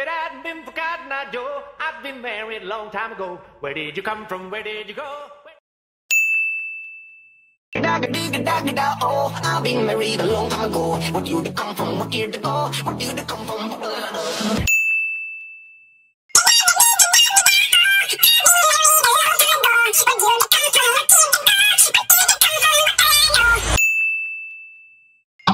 It hadn't been for Cotton Eye Joe, I'd been married a long time ago. Where did you come from? Where did you go? Oh, I've been married a long time ago. Where did you come from? What year to go? What year to come from?